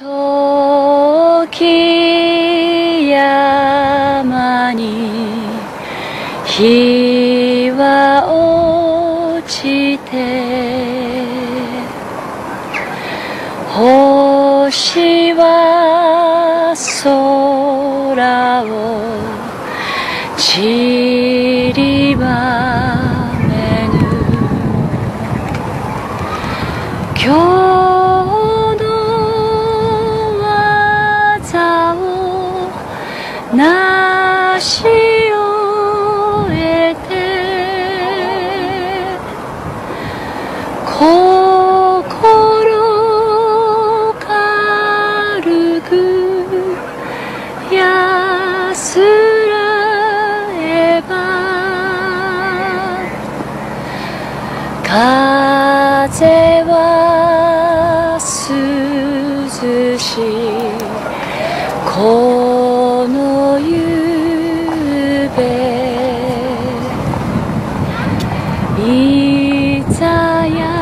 時山に日は落ちて星は空を散りばめぬ。成し終えて心軽く安らえば風は涼しい Itaya